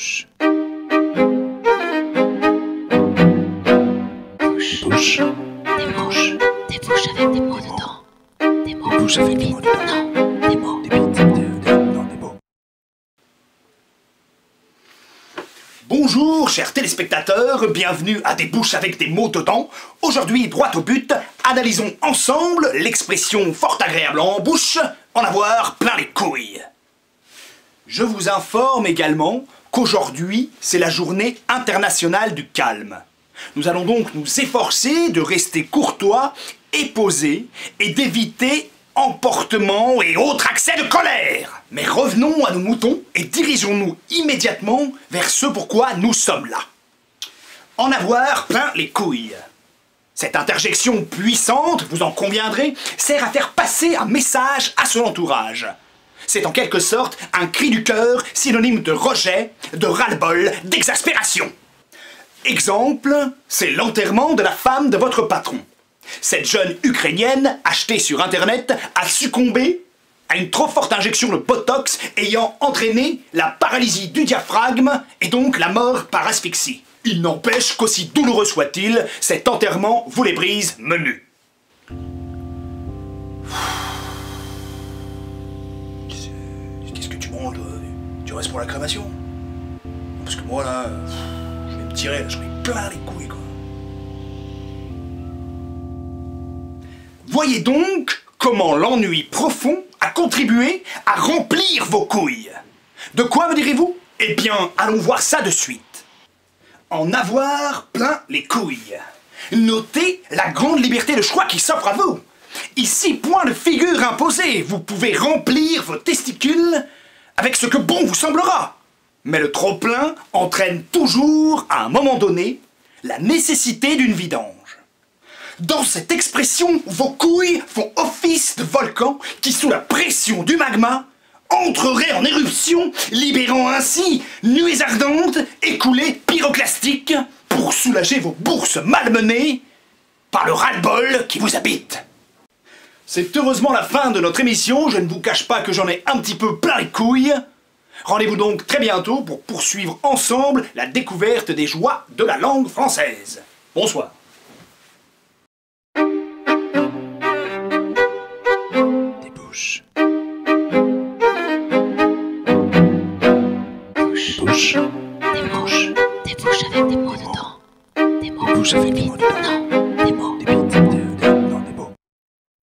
Bouche. Bouche. Des bouches. Des bouches avec des mots dedans. Des mots. Des bouches avec des bites. mots dedans. Non, des mots. Des bites. Des, des- non, des mots. Bonjour, chers téléspectateurs, bienvenue à Des bouches avec des mots dedans. Aujourd'hui, droit au but, analysons ensemble l'expression fort agréable en bouche, en avoir plein les couilles. Je vous informe également qu'aujourd'hui, c'est la journée internationale du calme. Nous allons donc nous efforcer de rester courtois et posés et d'éviter emportements et autres accès de colère. Mais revenons à nos moutons et dirigeons-nous immédiatement vers ce pourquoi nous sommes là. En avoir plein les couilles. Cette interjection puissante, vous en conviendrez, sert à faire passer un message à son entourage. C'est en quelque sorte un cri du cœur synonyme de rejet, de ras-le-bol, d'exaspération. Exemple, c'est l'enterrement de la femme de votre patron. Cette jeune Ukrainienne, achetée sur Internet, a succombé à une trop forte injection de Botox ayant entraîné la paralysie du diaphragme et donc la mort par asphyxie. Il n'empêche qu'aussi douloureux soit-il, cet enterrement vous les brise menu. Tu restes pour la crémation Parce que moi là, euh, je vais me tirer, je vais plein les couilles quoi. Voyez donc comment l'ennui profond a contribué à remplir vos couilles. De quoi me direz-vous? Eh bien, allons voir ça de suite. En avoir plein les couilles. Notez la grande liberté de choix qui s'offre à vous. Ici, point de figure imposée. Vous pouvez remplir vos testicules avec ce que bon vous semblera. Mais le trop-plein entraîne toujours, à un moment donné, la nécessité d'une vidange. Dans cette expression, vos couilles font office de volcan qui, sous la pression du magma, entrerait en éruption, libérant ainsi nuées ardentes et coulées pyroclastiques pour soulager vos bourses malmenées par le ras-le-bol qui vous habite. C'est heureusement la fin de notre émission, je ne vous cache pas que j'en ai un petit peu plein les couilles. Rendez-vous donc très bientôt pour poursuivre ensemble la découverte des joies de la langue française. Bonsoir. Des bouches. Des avec des mots dedans. Des